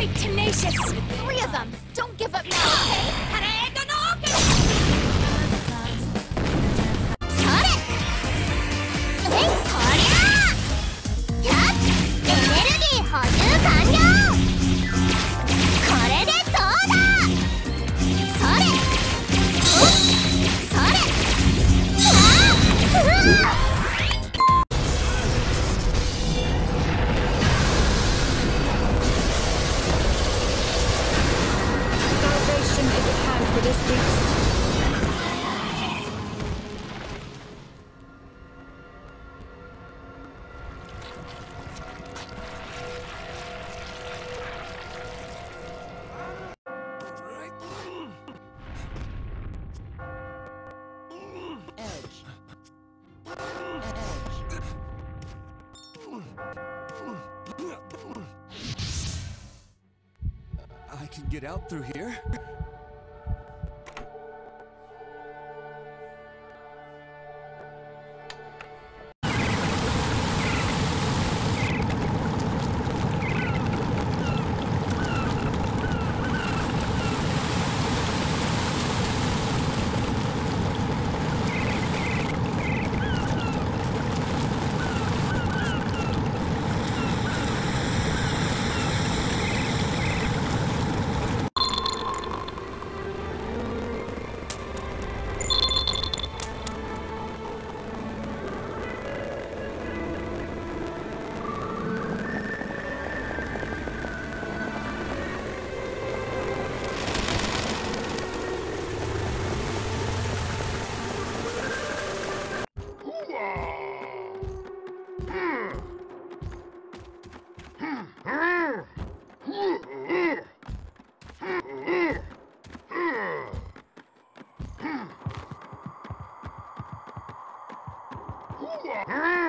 Quite tenacious. Three of them. Don't give up now, okay? I can get out through here. Ah!